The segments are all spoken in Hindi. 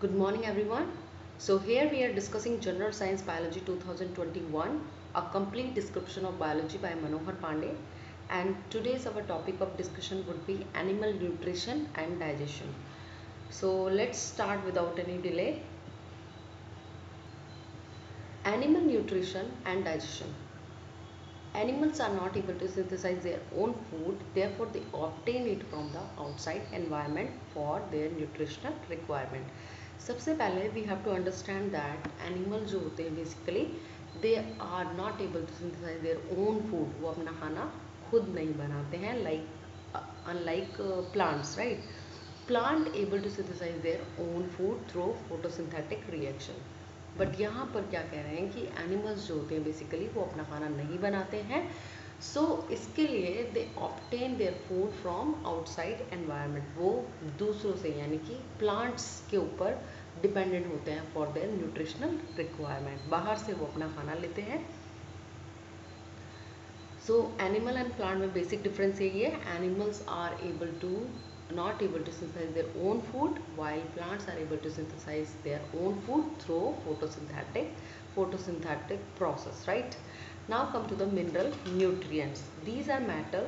Good morning everyone. So here we are discussing General Science Biology 2021, a complete description of biology by Manohar Pandey. And today's our topic of discussion would be animal nutrition and digestion. So let's start without any delay. Animal nutrition and digestion. Animals are not able to synthesize their own food, therefore they obtain it from the outside environment for their nutritional requirement. सबसे पहले we have to understand that animal जो होते हैं basically they are not able to synthesise their own food वो अपना खाना खुद नहीं बनाते हैं like unlike plants right plant able to synthesise their own food through photosynthetic reaction but यहाँ पर क्या कह रहे हैं कि एनिमल्स जो होते हैं बेसिकली वो अपना खाना नहीं बनाते हैं. सो so, इसके लिए they optain their food from outside environment वो दूसरों से यानी कि प्लांट्स के ऊपर डिपेंडेंट होते हैं फॉर देयर न्यूट्रिशनल रिक्वायरमेंट बाहर से वो अपना खाना लेते हैं। सो एनिमल एंड प्लांट में बेसिक डिफरेंस यही है। Animals are able to not able to synthesize their own food, while plants are able to synthesize their own food through photosynthetic photosynthetic process, right? Now come to the mineral nutrients these are metal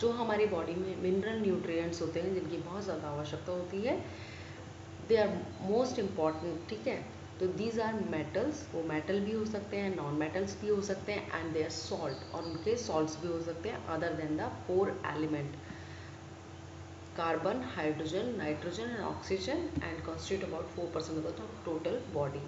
जो हमारी बॉडी में मिनरल न्यूट्रिएंट्स होते हैं, जिनकी बहुत ज़्यादा आवश्यकता होती है। दे आर मोस्ट इंपॉर्टेंट, ठीक है? तो दीज आर मेटल्स वो मेटल भी हो सकते हैं नॉन मेटल्स भी हो सकते हैं एंड दे आर सॉल्ट और उनके सॉल्ट्स भी हो सकते हैं other than the four element carbon hydrogen nitrogen and oxygen and constitute about four percent of total body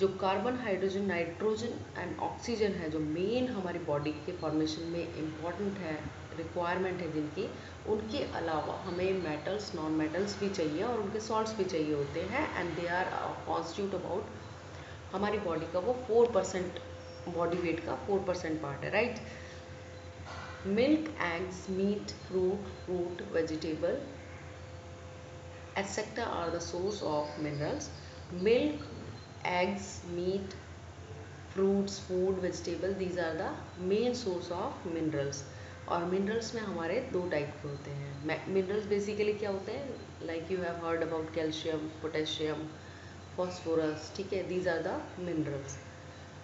जो carbon hydrogen nitrogen and oxygen है, जो मेन हमारी बॉडी के फॉर्मेशन में इंपॉर्टेंट है रिक्वायरमेंट है जिनकी उनके अलावा हमें मेटल्स नॉन मेटल्स भी चाहिए और उनके सॉल्ट्स भी चाहिए होते हैं and they are constitute about हमारी बॉडी का वो फोर परसेंट बॉडी वेट का फोर परसेंट पार्ट है right milk eggs meat fruit fruit vegetable etcetera are the source of minerals milk eggs, meat, fruits, food, vegetable, these are the main source of minerals. और मिनरल्स में हमारे दो टाइप के होते हैं। मिनरल्स बेसिकली क्या होते हैं? Like you have heard about calcium potassium phosphorus ठीक है? दीज आर द मिनरल्स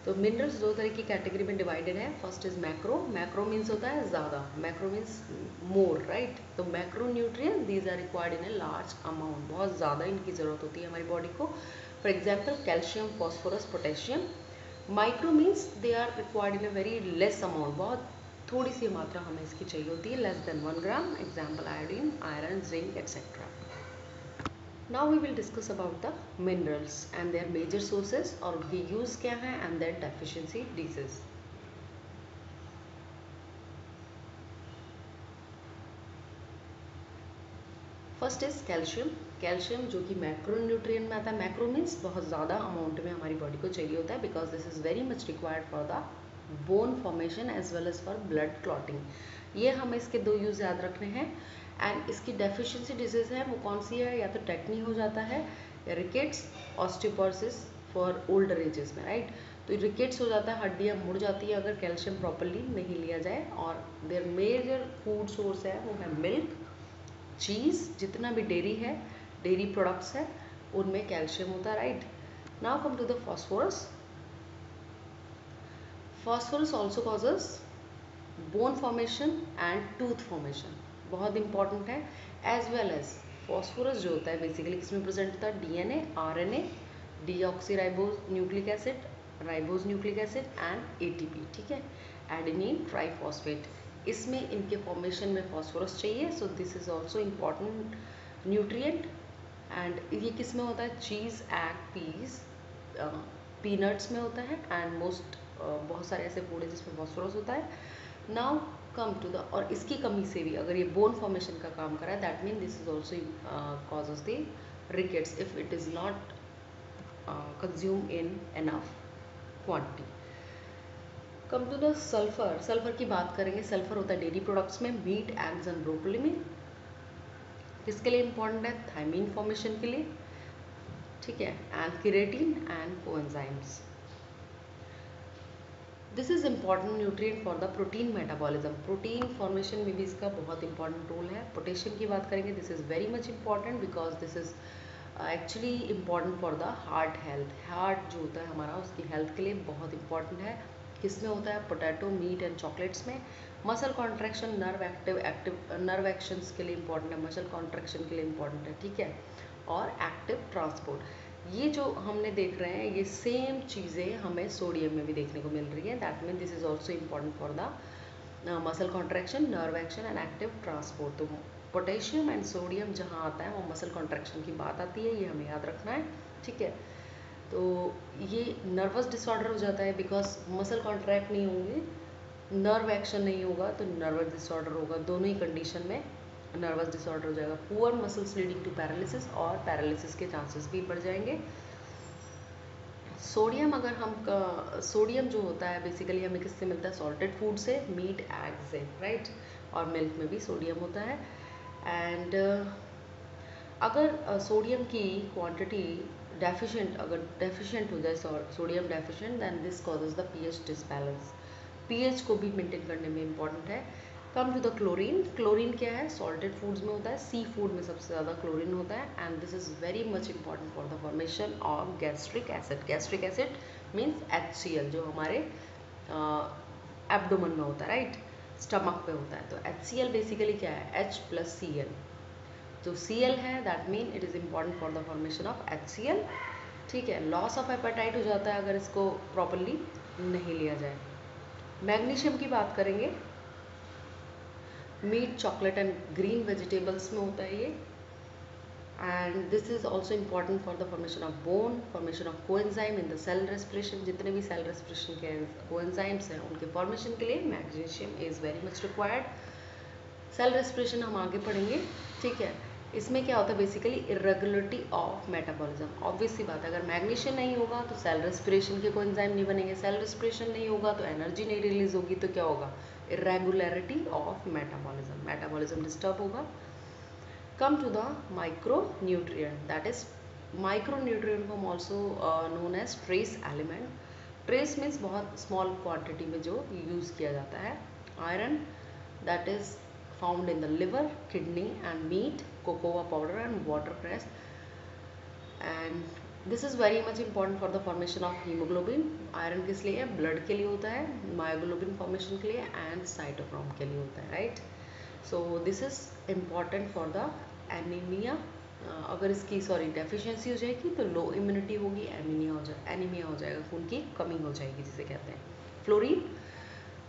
तो मिनरल्स दो तरह की कैटेगरी में डिवाइडेड है। First is macro macro means होता है ज़्यादा। मैक्रो मीन्स मोर राइट तो macro nutrients these are required in a large amount बहुत ज़्यादा इनकी ज़रूरत होती है हमारी बॉडी को। For example calcium phosphorus potassium Micro means they are required in a very less amount. बहुत थोड़ी सी मात्रा हमें इसकी चाहिए होती है less than one gram example iodine iron zinc etcetera now we will discuss about the minerals and their major sources और उनके यूज़ क्या है and their deficiency disease first is calcium calcium जो कि मैक्रो न्यूट्रिय में आता है मैक्रो मीन्स बहुत ज़्यादा अमाउंट में हमारी बॉडी को चाहिए होता है because this is very much required for the bone formation as well as for blood clotting ये हमें इसके दो यूज़ याद रखने हैं। एंड इसकी डेफिशिएंसी डिज़ीज़ है, वो कौन सी है? या तो टेक्नी हो जाता है rickets osteoporosis for older ages में राइट तो रिकेट्स हो जाता है, हड्डियाँ मुड़ जाती है अगर कैल्शियम प्रॉपरली नहीं लिया जाए। और देयर मेजर फ़ूड सोर्स है, वो है मिल्क चीज़ जितना भी डेयरी है डेयरी प्रोडक्ट्स है, उनमें कैल्शियम होता है right now come to the phosphorus phosphorus also causes bone formation and tooth formation बहुत इंपॉर्टेंट है एज वेल एज फॉस्फोरस जो होता है बेसिकली किसमें प्रेजेंट होता है? D N A R DNA RNA deoxyribose nucleic acid ribose nucleic acid and ATP ठीक है? एडेनिन ट्राइफॉस्फेट इसमें इनके फॉर्मेशन में फॉस्फोरस चाहिए so this is also important nutrient and ये किसमें होता है? चीज़ एग पीस पीनट्स में होता है एंड मोस्ट uh, बहुत सारे ऐसे फ़ूड है जिसमें फॉस्फोरस होता है। नाउ कम टू द और इसकी कमी से भी, अगर ये बोन फॉर्मेशन का काम करा है that mean this is also causes the rickets if it is not consume in enough quantity come to the sulphur sulphur की बात करेंगे सल्फ़र होता है डेयरी प्रोडक्ट्स में मीट एग्स एंड ब्रोकली में। किसके लिए इंपॉर्टेंट है थाइमीन फॉर्मेशन के लिए। ठीक है and keratin and coenzymes this is important nutrient for the protein metabolism protein formation में भी इसका बहुत इंपॉर्टेंट रोल है। पोटेशियम की बात करेंगे this is very much important because this is actually important for the heart health heart जो होता है हमारा, उसकी हेल्थ के लिए बहुत इंपॉर्टेंट है। किसमें होता है? पोटैटो मीट एंड चॉकलेट्स में। Muscle contraction nerve active active nerve actions के लिए इंपॉर्टेंट है। मसल कॉन्ट्रैक्शन के लिए इंपॉर्टेंट है। ठीक है? और एक्टिव ट्रांसपोर्ट ये जो हमने देख रहे हैं, ये सेम चीज़ें हमें सोडियम में भी देखने को मिल रही है। That mean this is also important for the muscle contraction nerve action and active transport तो पोटेशियम एंड सोडियम जहाँ आता है, वो मसल कॉन्ट्रैक्शन की बात आती है, ये हमें याद रखना है, ठीक है? तो ये नर्वस डिसऑर्डर हो जाता है बिकॉज़ मसल कॉन्ट्रैक्ट नहीं होंगे नर्व एक्शन नहीं होगा तो नर्वस डिसऑर्डर होगा, दोनों ही कंडीशन में नर्वस डिसऑर्डर हो जाएगा poor muscles leading to paralysis और पैरालिसिस के चांसेस भी बढ़ जाएँगे। सोडियम अगर हम सोडियम जो होता है बेसिकली हमें किससे मिलता है? सॉल्टेड फ़ूड से मीट एग से राइट और मिल्क में भी सोडियम होता है। एंड अगर सोडियम की क्वांटिटी डेफिशिएंट अगर डेफिशिएंट हो जाए sodium deficient then this causes the pH disbalance pH को भी मेंटेन करने में इंपॉर्टेंट है। Come to the chlorine. Chlorine क्या है? सॉल्टेड फूड्स में होता है। सी फ़ूड में सबसे ज़्यादा क्लोरीन होता है। And this is very much important for the formation of gastric acid gastric acid means H जो हमारे एब्डोमन में होता है राइट स्टमक पे होता है। तो एच बेसिकली क्या है? एच प्लस सी एल जो सी एल है that mean it is important for the formation of H C L ठीक है लॉस ऑफ़ हेपेटाइट हो जाता है अगर इसको प्रॉपरली नहीं लिया जाए। मैग्नीशियम की बात करेंगे। Meat, chocolate and green vegetables में होता है ये। And this is also important for the formation of bone formation of coenzyme in the cell respiration जितने भी सेल रेस्पिरेशन के कोएंजाइम्स हैं, उनके फॉर्मेशन के लिए magnesium is very much required cell respiration हम आगे पढ़ेंगे, ठीक है? इसमें क्या होता है? Basically irregularity of metabolism obvious सी बात है, अगर मैग्नीशियम नहीं होगा तो सेल रेस्पिरेशन के कोई एंजाइम नहीं बनेंगे. सेल रेस्पिरेशन नहीं होगा तो एनर्जी नहीं रिलीज़ होगी तो क्या होगा? Irregularity of metabolism metabolism disturb होगा the micro nutrient that is micro nutrient को also known as trace element trace means बहुत स्मॉल क्वांटिटी में जो यूज़ किया जाता है. Iron that is found in the liver kidney and meat cocoa powder and watercress and this is very much important for the formation of haemoglobin iron किस लिए? है ब्लड के लिए होता है मायोग्लोबिन फॉर्मेशन के लिए एंड साइटोक्रोम के लिए होता है right so this is important for the anaemia अगर इसकी सॉरी डेफिशिएंसी हो जाएगी तो लो इम्यूनिटी होगी एनीमिया हो जाए एनीमिया हो जाएगा, खून की कमी हो जाएगी, जिसे कहते हैं। Fluorine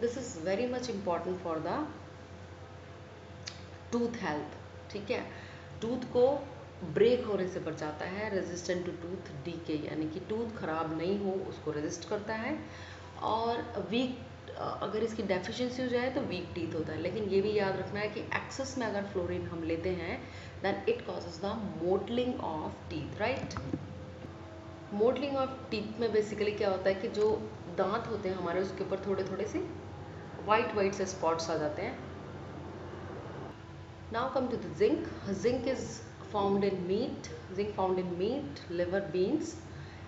this is very much important for the tooth health ठीक है? टूथ को ब्रेक होने से बचाता है रेजिस्टेंट टू टूथ डीके यानी कि टूथ खराब नहीं हो, उसको रेजिस्ट करता है। और वीक अगर इसकी डेफिशिएंसी हो जाए तो वीक टीथ होता है। लेकिन ये भी याद रखना है कि एक्सेस में अगर फ्लोरिन हम लेते हैं then it causes the mottling of teeth right mottling of teeth में बेसिकली क्या होता है कि जो दांत होते हैं हमारे, उसके ऊपर थोड़े थोड़े से वाइट वाइट से स्पॉट्स आ जाते हैं। Now come to the zinc Zinc is found in meat, zinc found in meat, liver, beans.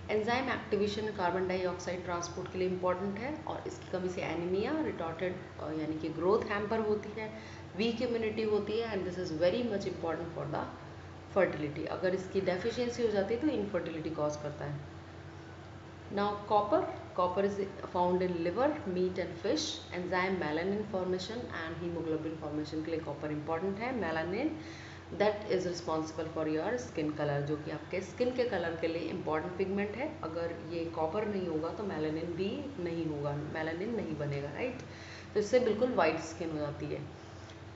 Enzyme activation carbon dioxide transport के लिए इंपॉर्टेंट है और इसकी कमी से एनीमिया रिटॉर्टेड यानी कि ग्रोथ हैम्पर होती है वीक इम्यूनिटी होती है and this is very much important for the fertility अगर इसकी डेफिशिएंसी हो जाती है तो इनफर्टिलिटी कॉज करता है Now copper, copper is found in liver, meat and fish, enzyme melanin formation and hemoglobin formation के लिए copper important है melanin that is responsible for your skin colour जो कि आपके स्किन के कलर के लिए इंपॉर्टेंट पिगमेंट है। अगर ये कॉपर नहीं होगा तो मेलानिन भी नहीं होगा मेलानिन नहीं बनेगा राइट तो इससे बिल्कुल वाइट स्किन हो जाती है।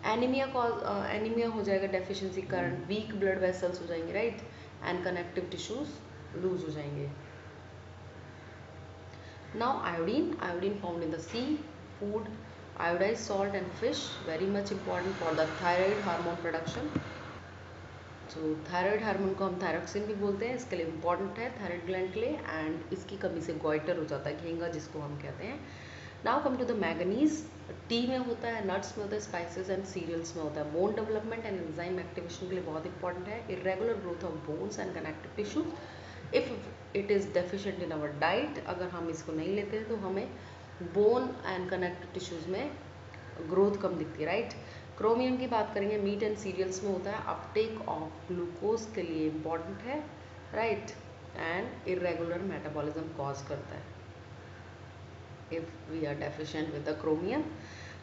एनीमिया कॉज एनीमिया हो जाएगा डेफिशिएंसी कारण वीक ब्लड वेसल्स हो जाएँगे right and connective tissues loose हो जाएँगे। Now iodine iodine found in the seafood iodise salt and fish very much important for the thyroid hormone production तो थायराइड हार्मोन को हम थायरॉक्सिन भी बोलते हैं, इसके लिए इंपॉर्टेंट है थायराइड ग्लैंड के लिए एंड इसकी कमी से गोइटर हो जाता है घेंगा जिसको हम कहते हैं। Now come to the manganese tea में होता है नट्स में होता है स्पाइसेस एंड सीरियल्स में होता है। Bone development and enzyme activation के लिए बहुत इंपॉर्टेंट है। Irregular growth of bones and connective tissues if it is deficient in our diet अगर हम इसको नहीं लेते हैं तो हमें बोन एंड कनेक्टिव टिश्यूज़ में ग्रोथ कम दिखती है राइट क्रोमियम की बात करेंगे मीट एंड सीरियल्स में होता है। अपटेक ऑफ़ ग्लूकोज के लिए इंपॉर्टेंट है right and irregular metabolism cause करता है। If we are deficient with the chromium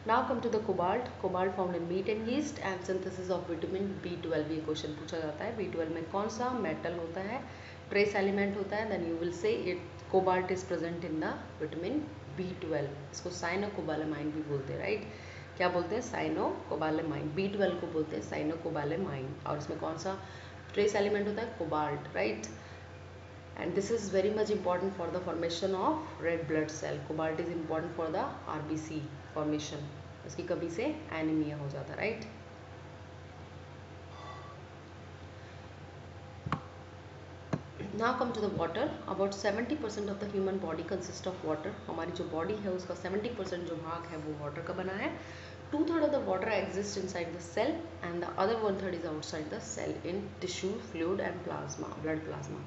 now come to the cobalt cobalt found in meat and yeast and synthesis of vitamin B twelve ये क्वेश्चन पूछा जाता है। बी ट्वेल्व में कौन सा मेटल होता है? ट्रेस एलिमेंट होता है then you will say it cobalt is present in the vitamin B twelve इसको साइनो कोबालामाइन भी बोलते हैं राइट क्या बोलते हैं? Cyanocobalamin B twelve को बोलते हैं साइनो कोबाले माइन और इसमें कौन सा ट्रेस एलिमेंट होता है? Cobalt right and this is very much important for the formation of red blood cell cobalt is important for the RBC formation उसकी कभी से एनिमिया हो जाता है राइट ना come to the water about 70% percent of the human body consist of water हमारी जो बॉडी है, उसका 70% जो भाग है, वो वाटर का बना है। Two third of the water exists inside the cell and the other one third is outside the cell in tissue, fluid and plasma, blood plasma.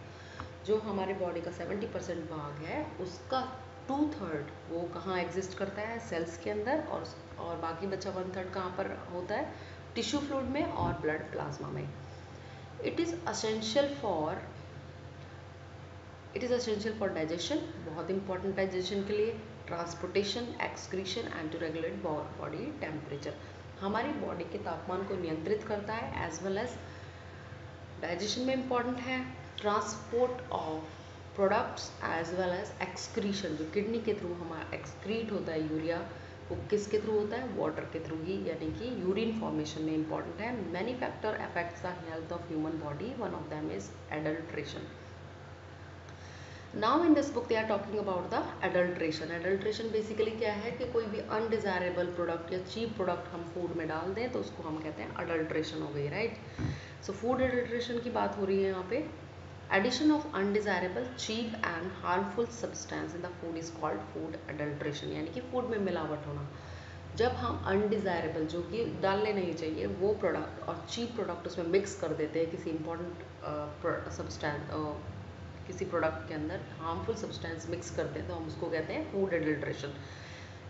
जो हमारे बॉडी का 70 परसेंट भाग है, उसका टू थर्ड वो कहाँ एग्जिस्ट करता है? सेल्स के अंदर और और बाकी बचा वन थर्ड कहाँ पर होता है? टिश्यू फ्लूड में और ब्लड प्लाज्मा में। It is essential for it is essential for digestion बहुत इंपॉर्टेंट डाइजेशन के लिए। Transportation, excretion and to regulate body temperature हमारी बॉडी के तापमान को नियंत्रित करता है एज वेल एज डाइजेशन में इंपॉर्टेंट है। Transport of products as well as excretion जो किडनी के थ्रू हमारा एक्सक्रीट होता है यूरिया वो किसके थ्रू होता है? वाटर के थ्रू ही, यानी कि यूरिन फॉर्मेशन में इंपॉर्टेंट है। Many factor affects the health of human body one of them is adulteration now in this book they are talking about the adulteration adulteration basically क्या है कि कोई भी अनडिजायरेबल प्रोडक्ट या चीप प्रोडक्ट हम फ़ूड में डाल दें तो उसको हम कहते हैं अडल्ट्रेशन हो गई राइट सो फ़ूड एडल्ट्रेशन की बात हो रही है यहाँ पे। Addition of undesirable cheap and harmful substance in the food is called food adulteration, यानी कि फ़ूड में मिलावट होना। जब हम अनडिज़ायरेबल जो कि डालने नहीं चाहिए, वो प्रोडक्ट और चीप प्रोडक्ट उसमें मिक्स कर देते हैं किसी इम्पोर्टेंट सब्सटेंस किसी प्रोडक्ट के अंदर हार्मफुल सब्सटेंस मिक्स करते हैं तो हम उसको कहते हैं food adulteration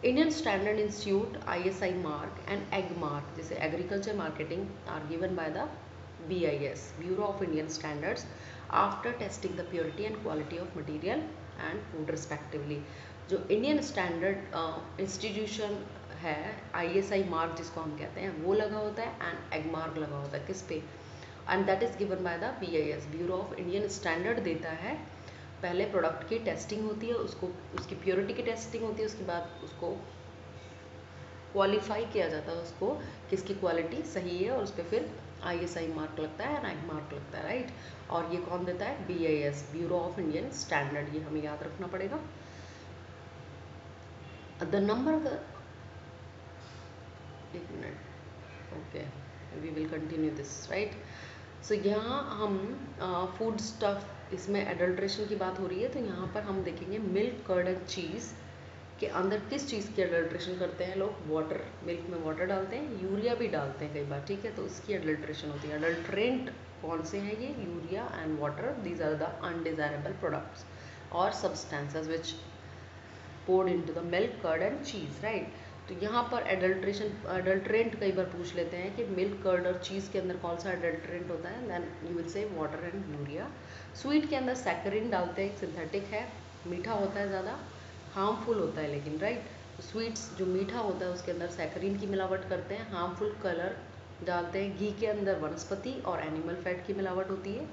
Indian Standard Institute ISI mark and Agmark जैसे agriculture marketing are given by the B I S Bureau of Indian Standards after testing the purity and quality of material and food respectively जो इंडियन स्टैंडर्ड इंस्टीट्यूशन है आईएसआई मार्क जिसको हम कहते हैं, वो लगा होता है एंड एग मार्क लगा होता है. किस पे? And that is given by the B I S Bureau of Indian Standard देता है। पहले प्रोडक्ट की टेस्टिंग होती है, उसको, उसकी प्योरिटी की टेस्टिंग होती है, उसके बाद उसको क्वालिफाई किया जाता है उसको, किसकी क्वालिटी सही है और उस पर फिर आईएसआई मार्क लगता है रैंक मार्क लगता है राइट और ये कौन देता है? B I S Bureau of Indian Standard ये हमें याद रखना पड़ेगा। द नंबर एक minute. Okay we will continue this right so यहाँ हम फ़ूड uh, स्टफ़ इसमें एडल्ट्रेशन की बात हो रही है तो यहाँ पर हम देखेंगे मिल्क कर्ड एंड चीज़ के अंदर किस चीज़ की अडल्ट्रेशन करते हैं लोग? वाटर मिल्क में वाटर डालते हैं यूरिया भी डालते हैं कई बार ठीक है? तो उसकी अडल्ट्रेशन होती है। अडल्ट्रेंट कौन से हैं ये? Urea and water these are the undesirable products और substances which poured into the milk curd and cheese right तो यहाँ पर एडल्ट्रेशन एडल्ट्रेंट कई बार पूछ लेते हैं कि मिल्क कर्ड और चीज़ के अंदर कौन सा एडल्ट्रेंट होता है? Then you will say water and urea sweet के अंदर सैकरिन डालते हैं सिंथेटिक है, मीठा होता है ज़्यादा हार्मफुल होता है लेकिन राइट स्वीट्स जो मीठा होता है, उसके अंदर सैकरीन की मिलावट करते हैं हार्मफुल कलर डालते हैं, घी के अंदर वनस्पति और एनिमल फैट की मिलावट होती है।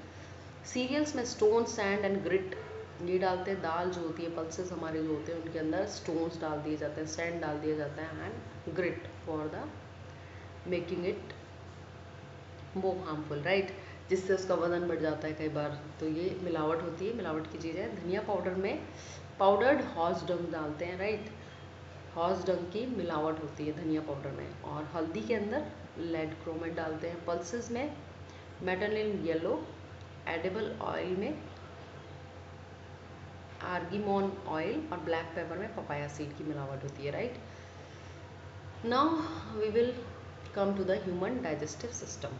सीरियल्स में स्टोन सैंड एंड ग्रिट ये डालते हैं दाल जो होती है पल्सेस हमारे जो होते हैं, उनके अंदर स्टोन्स डाल दिए जाते हैं सैंड डाल दिया जाता है and grit for the making it वो हार्मफुल राइट जिससे उसका वज़न बढ़ जाता है कई बार। तो ये मिलावट होती है, मिलावट की चीज़ है। धनिया पाउडर में पाउडर्ड हॉर्स डंग डालते हैं राइट हॉर्स डंग की मिलावट होती है धनिया पाउडर में। और हल्दी के अंदर लेड क्रोमेट डालते हैं। पल्सेस में मेटलिन येलो एडेबल ऑयल में आर्गीमोन ऑयल और ब्लैक पेपर में पपाया सीड की मिलावट होती है right now we will come to the human digestive system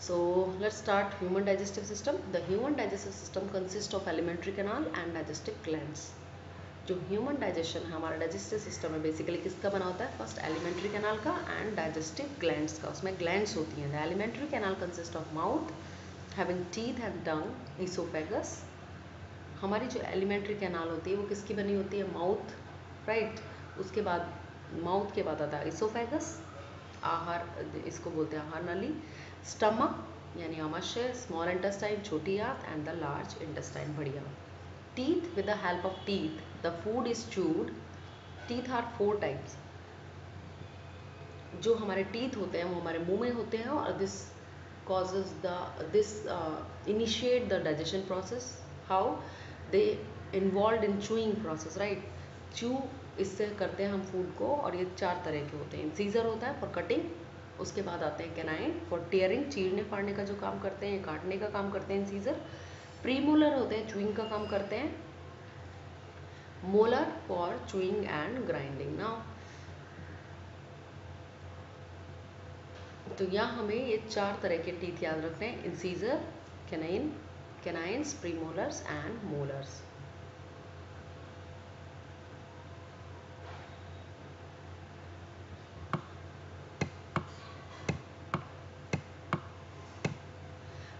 So, let's start human digestive system. The human digestive system consists of alimentary canal and digestive glands. जो ह्यूमन डाइजेशन है, हमारा डाइजेस्टिव सिस्टम है बेसिकली किसका बना होता है? फ़र्स्ट एलिमेंट्री कैनाल का एंड डाइजेस्टिव ग्लैंड्स का। उसमें ग्लैंड्स होती हैं। The alimentary canal consist of mouth having teeth and tongue oesophagus हमारी जो एलिमेंट्री कैनाल होती है वो किसकी बनी होती है? माउथ राइट उसके बाद माउथ के बाद आता है इसोफेगस आहार इसको बोलते हैं आहार नली स्टमक यानी आमाशय स्मॉल इंटेस्टाइन छोटी आंत एंड द लार्ज इंटेस्टाइन बड़ी आंत। Teeth with the help of teeth the food is chewed teeth are four types जो हमारे टीथ होते हैं वो हमारे मुँह में होते हैं और this the this uh, initiate the digestion process how? They involved in chewing process, right? Chew, इससे करते हैं हम फ़ूड को और ये चार तरह के होते हैं। सीजर होता है फॉर कटिंग उसके बाद आते हैं कैनाइन फॉर टेयरिंग चीरने फाड़ने का जो काम करते हैं, काटने का काम करते हैं सीजर प्रीमोलर होते हैं चुइंग का काम करते हैं। Molar for chewing and grinding ना तो यहाँ हमें ये चार तरह के टीथ याद रखने हैं। Incisor canine canines, premolars and molars.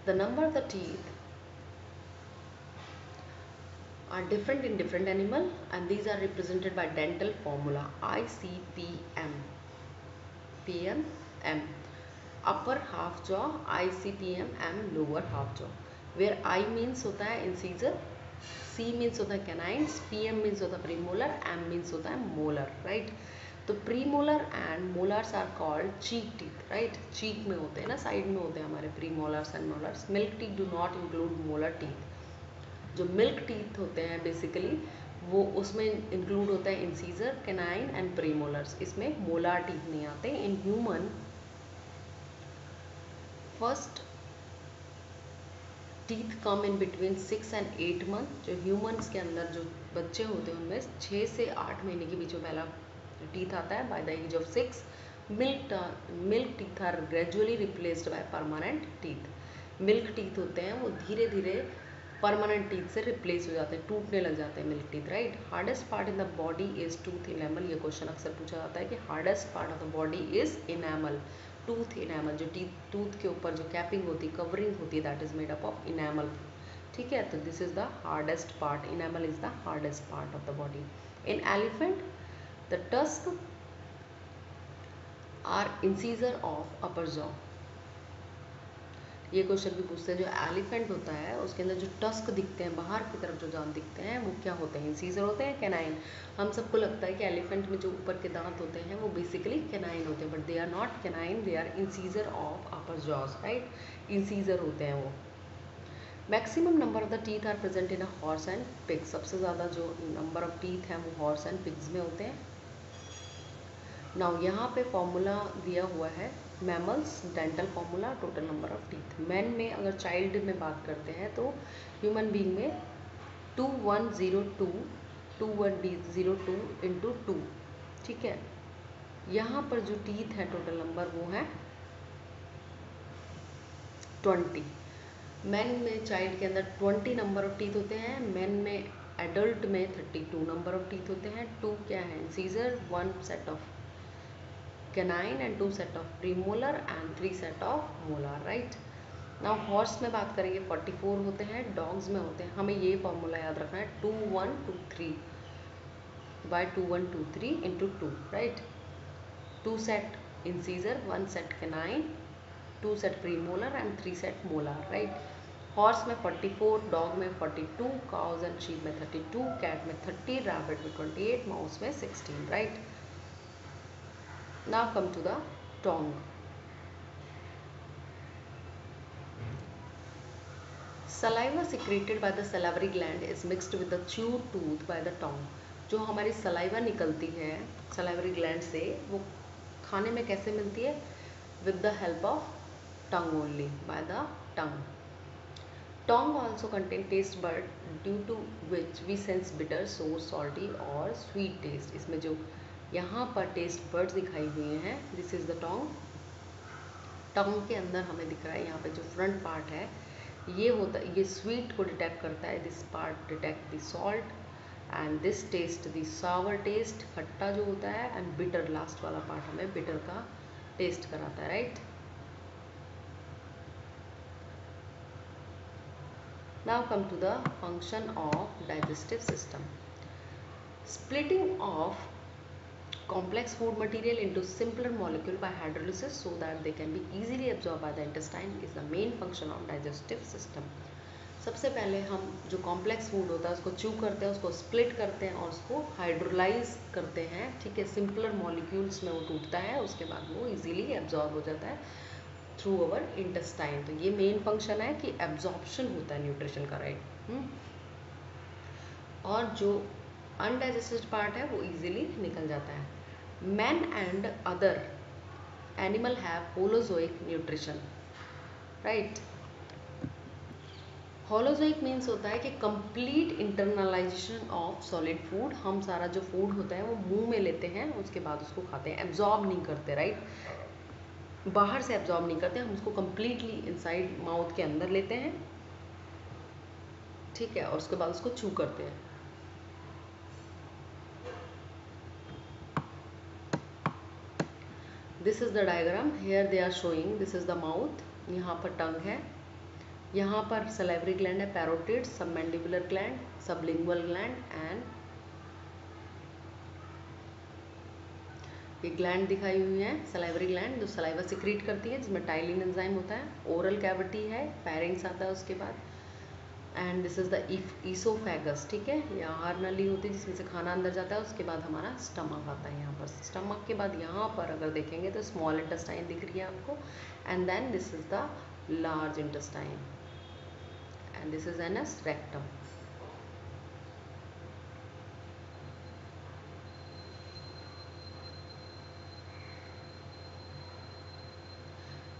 The number of the teeth are different in different animal and these are represented by dental formula ICPM. PM, M. Upper half jaw ICPM and lower half jaw. Where I means होता है incisor C means होता है canines PM means होता है premolar, M means होता है molar, right? तो premolar and molars are called cheek teeth right cheek में होते हैं ना साइड में होते हैं हमारे premolars and molars milk teeth do not include molar teeth जो मिल्क टीथ होते हैं बेसिकली वो उसमें इंक्लूड होता है इंसीजर कैनाइन एंड प्रीमोलर्स इसमें मोलार टीथ नहीं आते. In human first teeth come in between six and eight month जो ह्यूमन्स के अंदर जो बच्चे होते हैं उनमें छः से आठ महीने के बीच में पहला टीथ आता है by the age of six milk milk teeth are gradually replaced by permanent teeth milk teeth होते हैं, वो धीरे धीरे परमानेंट टीथ से रिप्लेस हो जाते हैं, टूटने लग जाते हैं milk teeth right hardest part in the body is tooth enamel ये क्वेश्चन अक्सर पूछा जाता है कि hardest part of the body is enamel tooth enamel जो टीथ टूथ के ऊपर जो कैपिंग होती है कवरिंग होती है that is made up of enamel ठीक है? तो this is the hardest part enamel is the hardest part of the body in elephant the tusk are incisor of upper jaw. ये क्वेश्चन भी पूछते हैं, जो एलिफेंट होता है, उसके अंदर जो टस्क दिखते हैं, बाहर की तरफ़ जो दांत दिखते हैं, वो क्या होते हैं? इंसीजर होते हैं, कैनाइन? हम सबको लगता है कि एलिफेंट में जो ऊपर के दांत होते हैं, वो बेसिकली कैनाइन होते हैं but they are not canine they are incisor of upper jaws right incisor होते हैं वो। Maximum number of the teeth are present in a horse and pig सबसे ज़्यादा जो नंबर ऑफ़ टीथ हैं, वो हॉर्स एंड पिग्स में होते हैं। नाउ यहाँ पे फॉर्मूला दिया हुआ है mammals dental formula total number of teeth man में अगर चाइल्ड में बात करते हैं तो ह्यूमन बींग में two one zero two two one D zero two into two ठीक है? यहाँ पर जो टीथ है टोटल नंबर वो है ट्वेंटी मैन में चाइल्ड के अंदर ट्वेंटी नंबर ऑफ़ टीथ होते हैं मैन में एडल्ट में thirty two number of teeth होते हैं. टू क्या है? Incisor one set of canine and two set of premolar and three set of molar right now horse में बात करेंगे 44 होते हैं dogs में होते हैं हमें ये फॉर्मूला याद रखना है two one two three by two one two three into two right two set incisor one set canine two set premolar and three set molar right horse में 44 डॉग में 42 काउज एंड शीप में 32 कैट में 30 रैबिट में 28 माउस में 16 right right? now come to the tongue. Saliva secreted by the salivary gland is mixed with the chewed tooth by the tongue. जो हमारी सलाइवा निकलती है सलाइवरी ग्लैंड से, वो खाने में कैसे मिलती है? With the help of tongue only by the tongue tongue also contain taste bud due to which we sense bitter sour salty और स्वीट टेस्ट इसमें जो यहाँ पर टेस्ट बर्ड्स दिखाई हुए हैं। This is the tongue tongue के अंदर हमें दिख रहा है यहाँ पे जो फ्रंट पार्ट है, ये होता, ये स्वीट को डिटेक्ट करता है। This part detect the salt and this taste the sour taste खट्टा जो होता है एंड बिटर लास्ट वाला पार्ट हमें बिटर का टेस्ट कराता है right now come to the function of digestive system. Splitting of complex food material into simpler molecule by hydrolysis so that they can be easily absorbed by the intestine is the main function of digestive system. सबसे पहले हम जो कॉम्प्लेक्स फ़ूड होता है, उसको चू करते हैं, उसको स्प्लिट करते हैं और उसको हाइड्रोलाइज करते हैं। ठीक है सिंपलर मॉलिक्यूल्स में वो टूटता है, उसके बाद वो इजीली एब्जॉर्ब हो जाता है थ्रू अवर इंटेस्टाइन तो ये मेन फ़ंक्शन है कि एब्जॉर्प्शन होता है न्यूट्रिशन का राइट हम्म? और जो अनडाइजेस्टेड पार्ट है, वो इजीली निकल जाता है। Man and other animal have holozoic nutrition right holozoic means होता है कि complete internalization of solid food हम सारा जो फ़ूड होता है वो मुँह में लेते हैं, उसके बाद उसको खाते हैं। एब्जॉर्ब नहीं करते राइट right? बाहर से एब्जॉर्ब नहीं करते, हम उसको कम्प्लीटली इनसाइड माउथ के अंदर लेते हैं, ठीक है? और उसके बाद उसको चू करते हैं। This is the diagram here they are showing this is the mouth यहाँ पर टंग है. यहाँ पर सलेवरी ग्लैंड है parotid sub mandibular gland sublingual gland and ये ग्लैंड दिखाई हुई है सलाइवरी ग्लैंड जो सलाइवा सिक्रीट करती है, जिसमें टाइलिन एंजाइम होता है ओरल कैविटी है पैरिंग्स आता है उसके बाद। And this is the oesophagus ठीक है? या हार नली होती है जिसमें से खाना अंदर जाता है, उसके बाद हमारा स्टमक आता है यहाँ पर। स्टमक के बाद यहाँ पर अगर देखेंगे तो स्मॉल इंटेस्टाइन दिख रही है आपको। And then this is the large intestine and this is anus rectum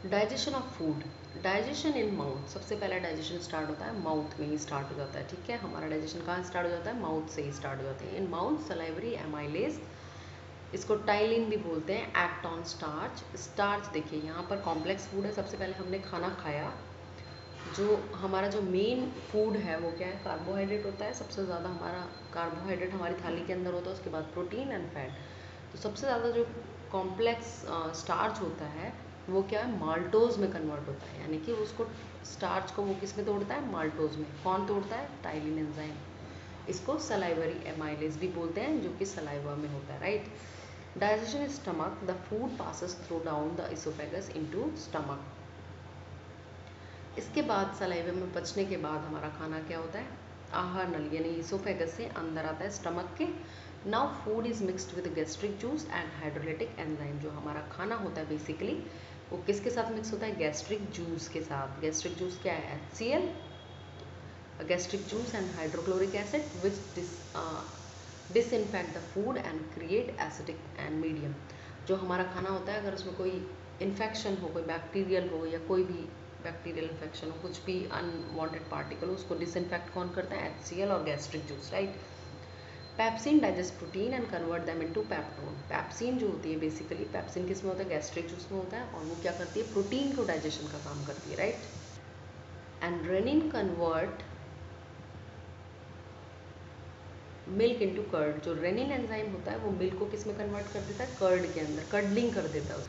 digestion of food, digestion in mouth, सबसे पहला डाइजेशन स्टार्ट होता है माउथ में ही स्टार्ट हो जाता है, ठीक है? हमारा डाइजेशन कहाँ स्टार्ट हो जाता है? माउथ से ही स्टार्ट हो जाता है। इन माउथ, सलाइवरी एमाइलेज इसको टाइलिन भी बोलते हैं एक्ट ऑन स्टार्च स्टार्च देखिए, यहाँ पर कॉम्प्लेक्स फ़ूड है। सबसे पहले हमने खाना खाया। जो हमारा जो मेन फ़ूड है, वो क्या है? कार्बोहाइड्रेट होता है। सबसे ज़्यादा हमारा कार्बोहाइड्रेट हमारी थाली के अंदर होता है, उसके बाद प्रोटीन एंड फैट तो सबसे ज़्यादा जो कॉम्प्लेक्स स्टार्च होता है वो क्या है? माल्टोज में कन्वर्ट होता है। यानी कि उसको स्टार्च को वो किसमें तोड़ता है? माल्टोज में। कौन तोड़ता है? टाइलिन एंजाइम इसको सलाइवरी एमाइलेज भी बोलते हैं, जो कि सलाइवा में होता है right digestion stomach the food passes through down the oesophagus into stomach इसके बाद सलाइवे में पचने के बाद हमारा खाना क्या होता है? आहार नल, यानी इसोफेगस से अंदर आता है स्टमक के। Now food is mixed with gastric juice and hydrolytic enzyme जो हमारा खाना होता है बेसिकली वो किसके साथ मिक्स होता है? गैस्ट्रिक जूस के साथ। गैस्ट्रिक जूस क्या है? H C L gastric juice and hydrochloric acid which disinfect the food and create acidic and medium जो हमारा खाना होता है, अगर उसमें कोई इन्फेक्शन हो, कोई बैक्टीरियल हो या कोई भी बैक्टीरियल इन्फेक्शन हो, कुछ भी अनवांटेड पार्टिकल हो, उसको डिसइनफेक्ट कौन करता है? एच और gastric juice right pepsin digest protein and convert them into peptone pepsin जो होती है बेसिकली पैप्सिन किसमें होता है? गैस्ट्रिक जूस में होता है, और वो क्या करती है? प्रोटीन को डाइजेशन का काम करती है right and rennin convert milk into curd जो रेनिन एंजाइम होता है, वो मिल्क को किसमें कन्वर्ट कर देता है? कर्ड के अंदर कर्डलिंग कर देता है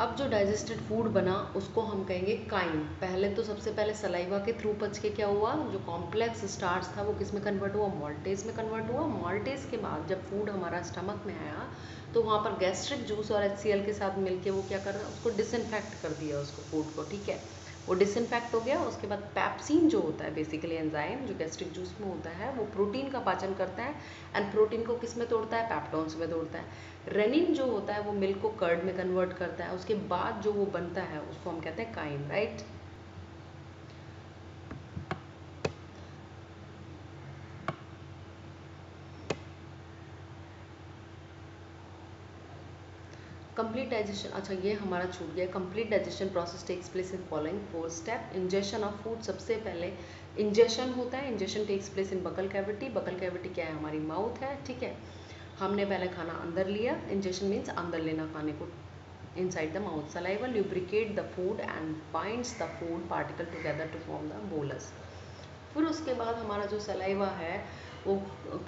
अब जो डाइजेस्टेड फ़ूड बना, उसको हम कहेंगे काइन पहले तो सबसे पहले सलाइवा के थ्रू पच के क्या हुआ? जो कॉम्प्लेक्स स्टार्च था, वो किसमें कन्वर्ट हुआ? मॉल्टेज में कन्वर्ट हुआ। मॉल्टेज के बाद जब फ़ूड हमारा स्टमक में आया तो वहाँ पर गैस्ट्रिक जूस और एचसीएल के साथ मिलके वो क्या कर रहा, उसको डिसइनफेक्ट कर दिया उसको फ़ूड को, ठीक है? वो डिसइनफेक्ट हो गया, उसके बाद पैप्सिन जो होता है बेसिकली एंजाइम जो गैस्ट्रिक जूस में होता है, वो प्रोटीन का पाचन करता है एंड प्रोटीन को किसमें तोड़ता है? पैप्टोन्स में तोड़ता है। रेनिन जो होता है वो मिल्क को कर्ड में कन्वर्ट करता है, उसके बाद जो वो बनता है उसको हम कहते हैं काइन राइट कंप्लीट डाइजेशन अच्छा ये हमारा छूट गया। Complete digestion process takes place in following four step ingestion of food सबसे पहले इंजेशन होता है। Ingestion takes place in buccal cavity buccal cavity क्या है? हमारी माउथ है, ठीक है? हमने पहले खाना अंदर लिया। इंजेक्शन मीन्स अंदर लेना खाने को। Inside the mouth saliva, lubricate the food and binds the food particle together to form the bolus. फिर उसके बाद हमारा जो सलाइवा है, वो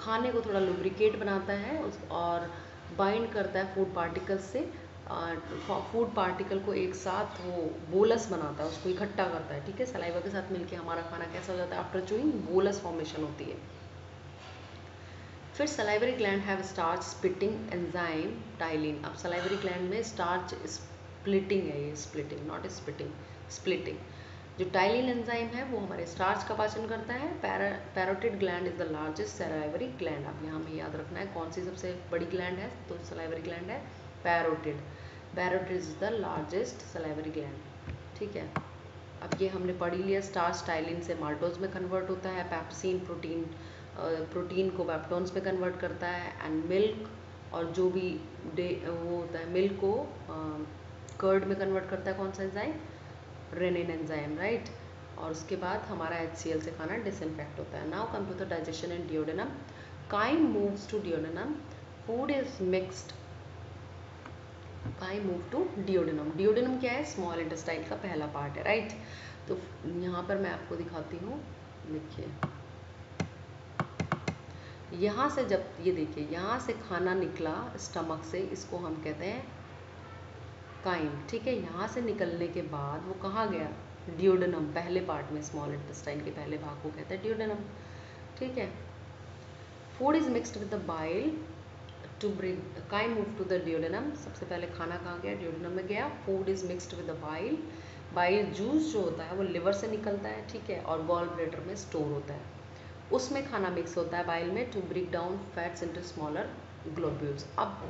खाने को थोड़ा लुब्रिकेट बनाता है और बाइंड करता है फ़ूड पार्टिकल्स से। फ़ूड पार्टिकल को एक साथ वो बोलस बनाता है, उसको इकट्ठा करता है, ठीक है? सलाइवा के साथ मिलके हमारा खाना कैसा हो जाता है? आफ्टर चूइंग बोलस फॉर्मेशन होती है। फिर salivary gland have starch spitting enzyme ptyalin अब सलाइवरी ग्लैंड में स्टार्च स्प्लिटिंग है ये स्प्लिटिंग नॉट स्पिटिंग स्प्लिटिंग जो टाइलिन एंजाइम है, वो हमारे स्टार्च का पाचन करता है। Parotid gland is the largest salivary gland अब यहाँ हमें याद रखना है कौन सी सबसे बड़ी ग्लैंड है तो सलाइवरी ग्लैंड है parotid parotid is the largest salivary gland ठीक है? अब ये हमने पढ़ लिया स्टार्च टाइलिन से माल्टोज में कन्वर्ट होता है पैप्सिन प्रोटीन प्रोटीन को पेप्टोन्स में कन्वर्ट करता है एंड मिल्क और जो भी डे, वो होता है, मिल्क को कर्ड में कन्वर्ट करता है कौन सा एंजाइम रेनिन एंजाइम राइट और उसके बाद हमारा एचसीएल से खाना डिसइनफेक्ट होता है। Now come to the digestion and duodenum chyme moves to duodenum food is mixed chyme move to duodenum duodenum क्या है? स्मॉल इंटेस्टाइन का पहला पार्ट है राइट तो यहाँ पर मैं आपको दिखाती हूँ। देखिए। यहाँ से जब, ये देखिए, यहाँ से खाना निकला स्टमक से, इसको हम कहते हैं काइम, ठीक है? यहाँ से निकलने के बाद वो कहाँ गया? ड्यूडनम, पहले पार्ट में स्मॉल इंटेस्टाइन के पहले भाग को कहते हैं ड्यूडनम, ठीक है? Food is mixed with the bile to bring chyme move to the duodenum सबसे पहले खाना कहाँ गया? ड्यूडनम में गया। Food is mixed with the bile bile juice जो होता है, वो लिवर से निकलता है, ठीक है? और गॉल ब्लेडर में स्टोर होता है। उसमें खाना मिक्स होता है बाइल में to break down fats into smaller globules अब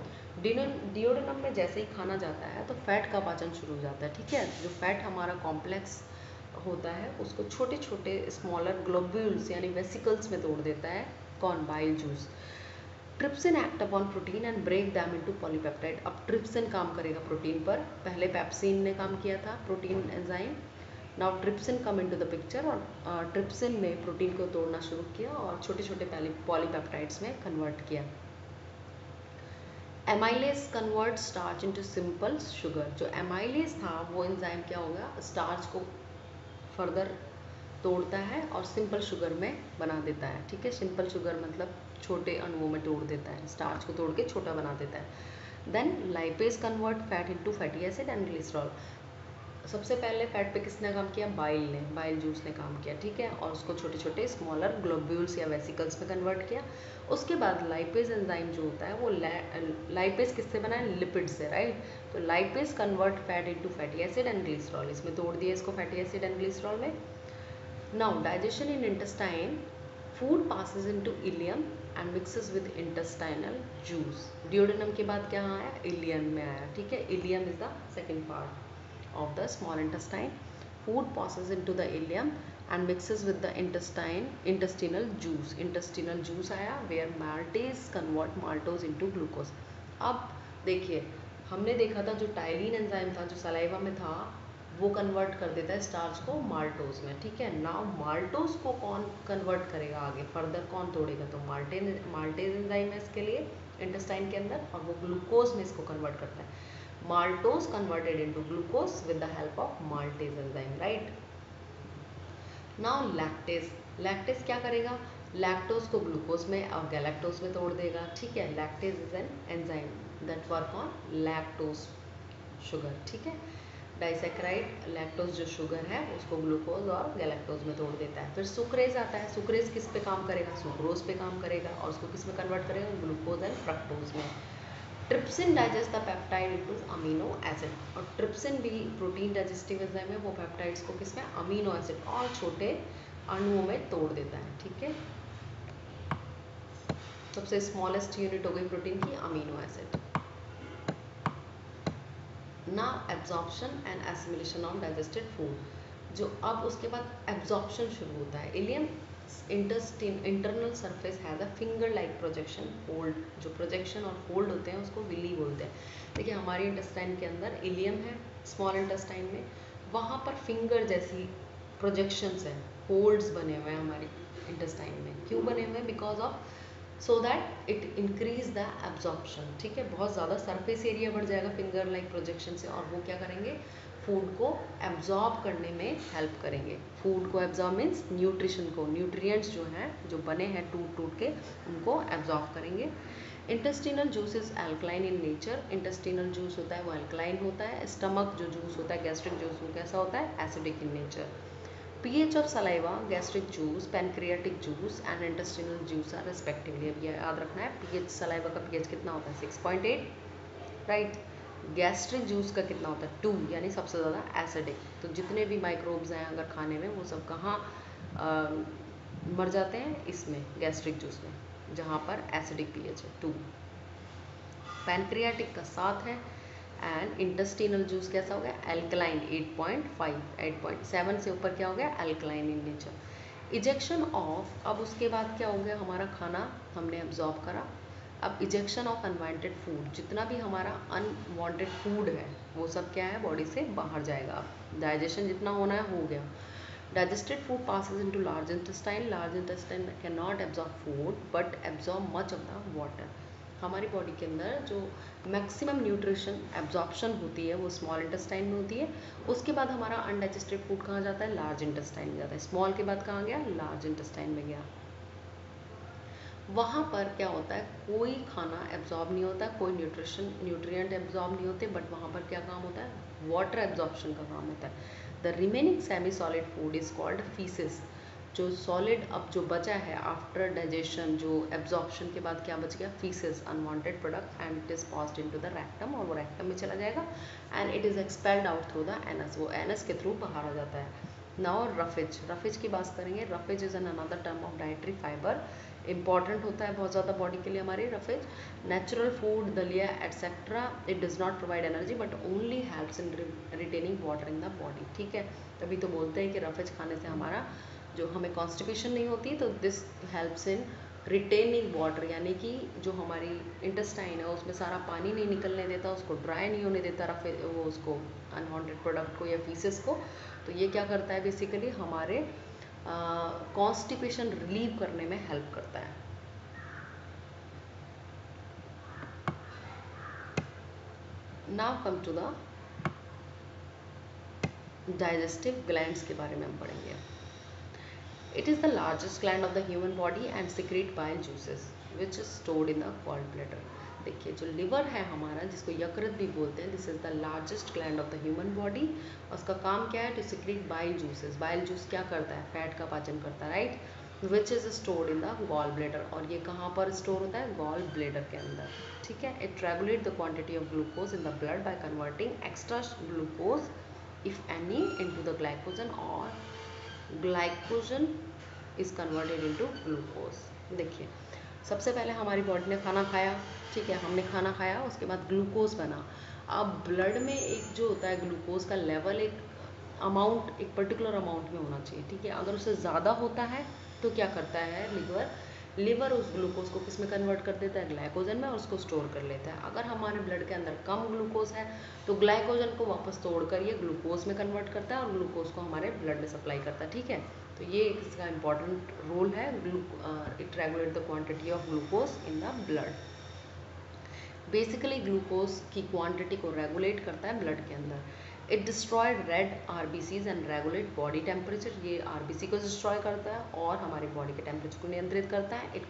डिओडोनम में जैसे ही खाना जाता है तो फैट का पाचन शुरू हो जाता है, ठीक है? जो फैट हमारा कॉम्प्लेक्स होता है, उसको छोटे छोटे स्मॉलर ग्लोब्यूल्स यानी वेसिकल्स में तोड़ देता है कौन bile juice trypsin act upon protein and break them into polypeptide अब ट्रिप्सिन काम करेगा प्रोटीन पर. पहले पैप्सिन ने काम किया था protein enzyme now trypsin come into the picture और ट्रिप्सिन ने प्रोटीन को तोड़ना शुरू किया और छोटे छोटे पॉलीपेप्टाइड्स में कन्वर्ट किया। Amylase convert starch into simple sugar जो एमाइलेज था, वो एंजाइम क्या होगा स्टार्च को फर्दर तोड़ता है और सिंपल शुगर में बना देता है। ठीक है? सिंपल शुगर मतलब छोटे अणुओं में तोड़ देता है। स्टार्च को तोड़ के छोटा बना देता है। Then lipase convert fat into fatty acid and glycerol सबसे पहले फैट पे किसने काम किया? बाइल ने। बाइल जूस ने काम किया, ठीक है? और उसको छोटे छोटे स्मॉलर ग्लोब्यूल्स या वेसिकल्स में कन्वर्ट किया। उसके बाद लाइपेज एंजाइम जो होता है, वो लाइपेज किससे बना है? लिपिड से राइट तो lipase convert fat into fatty acid and glycerol इसमें तोड़ दिया इसको फैटी एसिड एंड ग्लिसरॉल में। Now digestion in intestine food passes into ileum and mixes with intestinal juice duodenum के बाद क्या आया? इलियम में आया, ठीक है? Ileum is the second part of the small intestine. Food passes into the ileum and mixes with the intestine intestinal juice. Intestinal juice आया where maltase convert maltose into glucose. अब देखिए हमने देखा था जो टाइलिन एंजाइम था जो सलाइवा में था वो कन्वर्ट कर देता है स्टार्च को माल्टोज में ठीक है नाउ माल्टोज को कौन कन्वर्ट करेगा आगे फर्दर कौन तोड़ेगा तो माल्टे माल्टेज एंजाइम है इसके लिए इंटेस्टाइन के अंदर और वो ग्लूकोज में इसको कन्वर्ट करता है maltose converted into glucose with the help of maltase enzyme, right? Now, lactase. Lactase क्या करेगा? लैक्टोज को ग्लूकोज में और गैलेक्टोज में तोड़ देगा, ठीक है? Lactase is an enzyme that work on lactose sugar ठीक है? डाइसेक्राइड लैक्टोज जो शुगर है, उसको ग्लूकोज और गैलेक्टोज में तोड़ देता है। फिर सुक्रेज आता है। सुक्रेज किस पे काम करेगा? सुक्रोज पे काम करेगा और उसको किसमें कन्वर्ट करेगा? ग्लूकोज एंड फ्रक्टोज में। Trypsin digest the peptide into amino acid और ट्रिप्सिन भी प्रोटीन डाइजेस्टिव एंजाइम है वो पेप्टाइड्स को किसमें अमीनो एसिड और छोटे अणुओं में तोड़ देता है, ठीक है? सबसे स्मॉलेस्ट यूनिट हो गई प्रोटीन की अमीनो एसिड ना absorption and assimilation of digested food जो अब उसके बाद एब्जॉर्प्शन शुरू होता है. Intestine internal surface has a finger like projection hold जो प्रोजेक्शन और होल्ड होते हैं, उसको विली बोलते हैं। देखिए, हमारे इंटेस्टाइन के अंदर इलियम है स्मॉल इंटेस्टाइन में, वहाँ पर फिंगर जैसी प्रोजेक्शंस हैं फोल्ड्स बने हुए हैं हमारी इंटेस्टाइन में। क्यों बने हुए हैं? Because of so that it increase the absorption ठीक है? बहुत ज़्यादा सरफेस एरिया बढ़ जाएगा फिंगर लाइक प्रोजेक्शन से, और वो क्या करेंगे? फ़ूड को एब्जॉर्ब करने में हेल्प करेंगे. फ़ूड को एब्जॉर्ब मीन्स न्यूट्रिशन को न्यूट्रिएंट्स जो हैं जो बने हैं टूट टूट के उनको एब्जॉर्ब करेंगे. Intestinal juice is alkaline in nature intestinal juice होता है वो एल्कलाइन होता है. स्टमक जो जूस होता है गैस्ट्रिक जूस वो कैसा होता है acidic in nature pH of saliva, gastric juice pancreatic juice and intestinal juice are respectively. अब याद रखना है pH saliva का pH कितना होता है? 6.8 राइट गैस्ट्रिक जूस का कितना होता है? टू यानी सबसे ज़्यादा एसिडिक तो जितने भी माइक्रोब्स हैं अगर खाने में, वो सब कहाँ मर जाते हैं? इसमें, गैस्ट्रिक जूस में, जहाँ पर एसिडिक पीएच है। टू पैनक्रियाटिक का साथ है एंड इंटेस्टिनल जूस कैसा हो गया? एल्कलाइन 8.5 8.7 से ऊपर क्या हो गया? Alkaline in nature ejection of अब उसके बाद क्या हो गया? हमारा खाना हमने अब्जॉर्ब करा। अब इजेक्शन ऑफ़ अनवांटेड फ़ूड जितना भी हमारा अनवांटेड फ़ूड है, वो सब क्या है? बॉडी से बाहर जाएगा। डाइजेशन जितना होना है, हो गया। Digested food passes into large intestine. Large intestine cannot absorb food, but absorb much of the water. हमारी बॉडी के अंदर जो मैक्सिमम न्यूट्रिशन एब्जॉर्प्शन होती है, वो स्मॉल इंटेस्टाइन में होती है। उसके बाद हमारा अनडाइजेस्टेड फ़ूड कहाँ जाता है? लार्ज इंटेस्टाइन में जाता है। स्मॉल के बाद कहाँ गया? लार्ज इंटेस्टाइन में गया। वहाँ पर क्या होता है, कोई खाना एब्जॉर्ब नहीं होता, कोई न्यूट्रिशन न्यूट्रिएंट एब्जॉर्ब नहीं होते बट वहाँ पर क्या काम होता है? वाटर एब्जॉर्प्शन का काम होता है। The remaining semi solid food is called faeces जो सॉलिड अब जो बचा है आफ्टर डाइजेशन जो एब्जॉर्प्शन के बाद क्या बच गया? Faeces unwanted product and it is passed into the rectum और वो रैक्टम में चला जाएगा and it is expelled out through the anus वो एनस के थ्रू बाहर आ जाता है। नाउ रफेज रफेज की बात करेंगे roughage is an another term of dietary fibre important होता है बहुत ज़्यादा बॉडी के लिए हमारे, रफेज। नेचुरल फ़ूड दलिया etcetera it does not provide energy but only helps in retaining water in the body ठीक है? तभी तो बोलते हैं कि रफेज खाने से हमारा जो हमें कॉन्स्टिपेशन नहीं होती तो this helps in retaining water यानी कि जो हमारी इंटेस्टाइन है, उसमें सारा पानी नहीं निकलने देता, उसको ड्राई नहीं होने देता रफे वो उसको अनवांटेड प्रोडक्ट को या फीसेस को। तो ये क्या करता है बेसिकली हमारे कॉन्स्टिपेशन रिलीव करने में हेल्प करता है। Now come to the digestive gland के बारे में हम पढ़ेंगे। It is the largest gland of the human body and secrete bile juices which is stored in the gall bladder देखिए, जो लिवर है हमारा, जिसको यकृत भी बोलते हैं this is the largest gland of the human body और उसका काम क्या है? To secrete bile juices bile juice क्या करता है? फैट का पाचन करता है right which is stored in the gall bladder और ये कहाँ पर स्टोर होता है? गॉल ब्लेडर के अंदर. ठीक है? It regulate the quantity of glucose in the blood by converting extra glucose if any into the glycogen और glycogen is converted into glucose देखिए सबसे पहले हमारी बॉडी ने खाना खाया, ठीक है, हमने खाना खाया, उसके बाद ग्लूकोज बना। अब ब्लड में एक जो होता है ग्लूकोज का लेवल, एक अमाउंट, एक पर्टिकुलर अमाउंट में होना चाहिए, ठीक है। अगर उससे ज़्यादा होता है तो क्या करता है लिवर? लिवर उस ग्लूकोज को किसमें कन्वर्ट कर देता है? ग्लाइकोजन में, और उसको स्टोर कर लेता है। अगर हमारे ब्लड के अंदर कम ग्लूकोज है तो ग्लाइकोजन को वापस तोड़ कर ये ग्लूकोज में कन्वर्ट करता है और ग्लूकोज को हमारे ब्लड में सप्लाई करता है, ठीक है। तो ये इसका इंपॉर्टेंट रोल है it regulate the quantity of glucose in the blood basically glucose की क्वांटिटी को रेगुलेट करता है ब्लड के अंदर. It destroyed red R and regulate body temperature ये आर बी सी को डिस्ट्रॉय करता है और हमारे बॉडी के टेम्परेचर को नियंत्रित करता है. It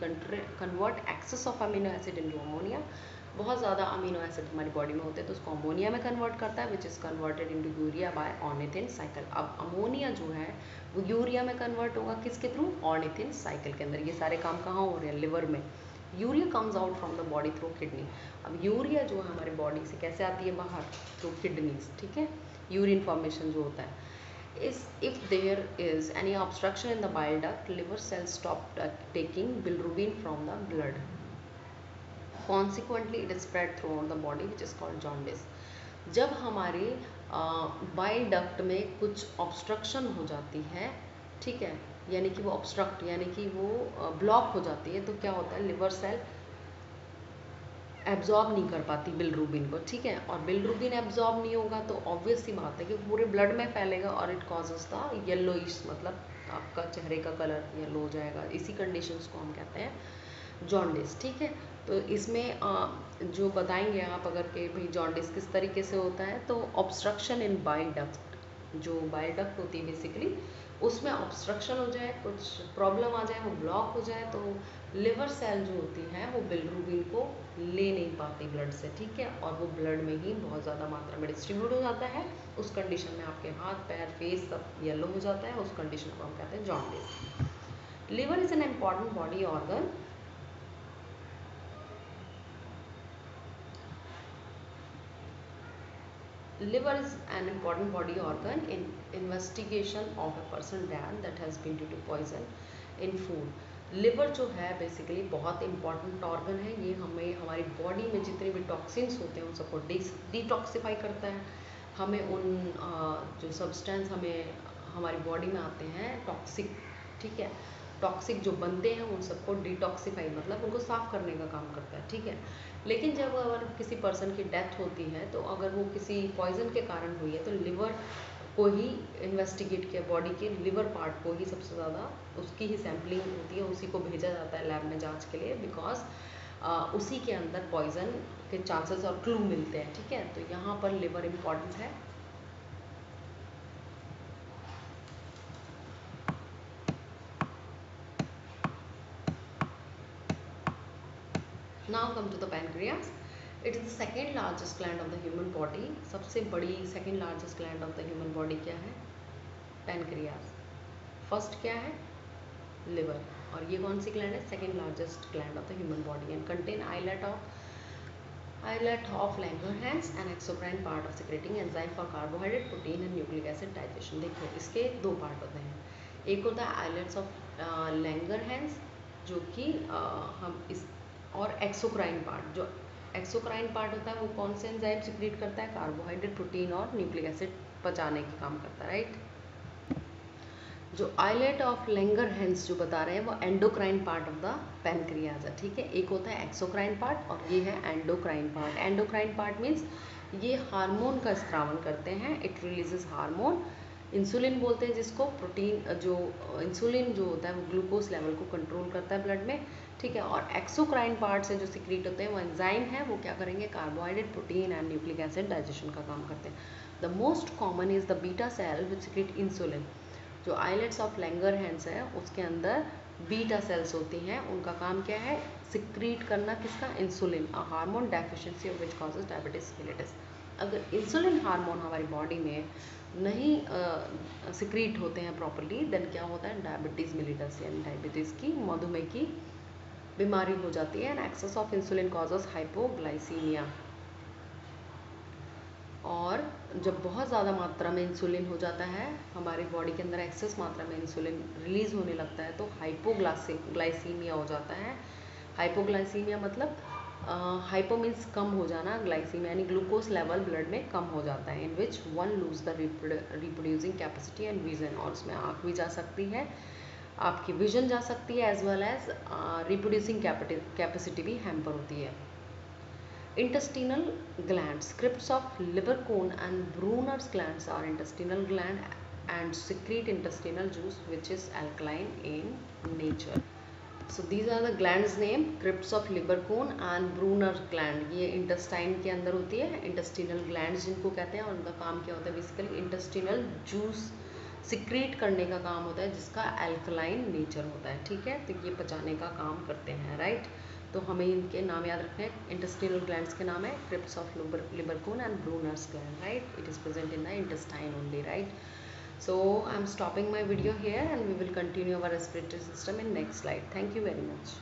convert excess of amino acid into ammonia बहुत ज़्यादा अमीनो एसिड हमारी बॉडी में होते हैं तो उसको अमोनिया में कन्वर्ट करता है which is converted into urea by ornithine cycle अब अमोनिया जो है वो यूरिया में कन्वर्ट होगा किसके थ्रू ऑर्निथिन साइकिल के अंदर। ये सारे काम कहाँ हो रहे हैं? लिवर में। Urea comes out from the body through kidney अब यूरिया जो है हमारे बॉडी से कैसे आती है बाहर? थ्रू किडनीज ठीक है? यूरिन फॉर्मेशन जो होता है। इस if there is any obstruction in the bile duct liver cells stop taking bilirubin from the blood consequently it is spread throughout the body which is called jaundice जब हमारे बाइल डक्ट में कुछ ऑब्स्ट्रक्शन हो जाती है, ठीक है? यानी कि वो ऑब्स्ट्रक्ट यानी कि वो ब्लॉक हो जाती है तो क्या होता है? लिवर सेल एब्जॉर्ब नहीं कर पाती बिलरूबिन को, ठीक है? और बिलरूबिन एब्जॉर्ब नहीं होगा तो ऑब्वियस सी बात है कि पूरे ब्लड में फैलेगा और इट कॉजेज द येलोइश मतलब आपका चेहरे का कलर येलो हो जाएगा। इसी कंडीशंस को हम कहते हैं जॉन्डिस ठीक है? तो इसमें जो बताएँगे आप अगर कि भाई जॉन्डिस किस तरीके से होता है तो ऑब्स्ट्रक्शन इन बाइल डक्ट जो बाइल डक्ट होती है बेसिकली उसमें ऑब्स्ट्रक्शन हो जाए, कुछ प्रॉब्लम आ जाए, वो ब्लॉक हो जाए तो लिवर सेल जो होती है, वो बिलरूबिन को ले नहीं पाती ब्लड से, ठीक है? और वो ब्लड में ही बहुत ज़्यादा मात्रा में डिस्ट्रीब्यूट हो जाता है। उस कंडीशन में आपके हाथ, पैर फेस सब येलो हो जाता है, उस कंडीशन को हम कहते हैं jaundice liver is an important body organ liver is an important body organ in investigation of a person dead that has been due to poison in food. Liver जो है बेसिकली बहुत इंपॉर्टेंट ऑर्गन है। ये हमें, हमारी बॉडी में जितने भी टॉक्सिन्स होते हैं, उन सबको डिटॉक्सीफाई करता है। हमें उन जो सब्सटेंस हमें, हमारी बॉडी में आते हैं टॉक्सिक ठीक है? टॉक्सिक जो बनते हैं, उन सबको डिटॉक्सीफाई मतलब उनको साफ़ करने का काम करता है, ठीक है? लेकिन जब अगर किसी पर्सन की डेथ होती है तो अगर वो किसी पॉइजन के कारण हुई है तो लिवर को ही इन्वेस्टिगेट किया बॉडी के लिवर पार्ट को ही सबसे ज़्यादा उसकी ही सैम्पलिंग होती है, उसी को भेजा जाता है लैब में जाँच के लिए बिकॉज़ उसी के अंदर पॉइजन के चांसेस और क्लू मिलते हैं, ठीक है? तो यहाँ पर लिवर इंपॉर्टेंट है। Now come to the pancreas it is the second largest gland of the human body सबसे बड़ी second largest gland of the human body क्या है pancreas first क्या है liver और ये कौन सी gland है second largest gland of the human body and contain islet of islet of Langerhans and exocrine part of secreting enzyme for carbohydrate protein and nucleic acid digestion देखो इसके दो पार्ट होते हैं एक होता है आइलेट्स ऑफ़ लैंगरहैंस जो कि uh, हम इस और एक्सोक्राइन पार्ट जो एक्सोक्राइन पार्ट होता है, वो कौन से एंजाइम सिक्रीट करता है? कार्बोहाइड्रेट प्रोटीन और न्यूक्लिक एसिड पचाने के काम करता है राइट जो आइलेट ऑफ़ लेंगर हेंस जो बता रहे हैं, वो endocrine part of the pancreas है, ठीक है? एक होता है एक्सोक्राइन पार्ट और ये है endocrine part endocrine part means ये हार्मोन का स्त्रावन करते हैं इट रिलीजेस हार्मोन इंसुलिन बोलते हैं जिसको प्रोटीन जो इंसुलिन जो होता है, वो ग्लूकोज लेवल को कंट्रोल करता है ब्लड में. ठीक है, और एक्सोक्राइन पार्ट से जो सिक्रीट होते हैं, वो एंजाइम है, वो क्या करेंगे? Carbohydrate protein and nucleic acid digestion का काम करते हैं। The most common is the beta cell which secrete insulin जो आइलेट्स ऑफ़ लेंगर हैंड्स है, उसके अंदर बीटा सेल्स होती हैं। उनका काम क्या है? सिक्रीट करना किसका? Insulin hormone deficiency of which causes diabetes mellitus अगर इंसुलिन हार्मोन हमारी बॉडी में नहीं सिक्रीट होते हैं प्रॉपरली देन क्या होता है? डायबिटीज़ मिलीटस यानी डायबिटीज़ की, मधुमेह की बीमारी हो जाती है and excess of insulin causes hypoglycaemia और जब बहुत ज़्यादा मात्रा में इंसुलिन हो जाता है, हमारी बॉडी के अंदर एक्सेस मात्रा में इंसुलिन रिलीज़ होने लगता है तो हाइपोग्लासी ग्लाइसीमिया हो जाता है. हाइपोग्लाइसीमिया मतलब हाइपो मीन्स कम हो जाना ग्लाइसीमिया यानी ग्लूकोज लेवल ब्लड में कम हो जाता है in which one lose the reproducing capacity and vision और उसमें आँख भी जा सकती है. आपकी विजन जा सकती है as well as reproducing capacity भी हैम्पर होती है। Intestinal gland crypt of liver and Brunner's gland are intestinal gland and secrete intestinal juice which is alkaline in nature so these are the gland name crypt of Lieberkuhn and Brunner gland ये इंटस्टाइन के अंदर होती है इंटस्टिनल ग्लैंड जिनको कहते हैं उनका काम क्या होता है बेसिकली इंटस्टिनल जूस सिक्रीट करने का काम होता है, जिसका एल्कलाइन नेचर होता है, ठीक है? तो ये पचाने का काम करते हैं राइट तो हमें इनके नाम याद रखने हैं। इंटेस्टिनल ग्लैंड्स के नाम है crypts of Lieberkuhn and Brunner's gland right it is present in the intestine only right so, i'm stopping my video here and we will continue our respiratory system in next slide. Thank you very much.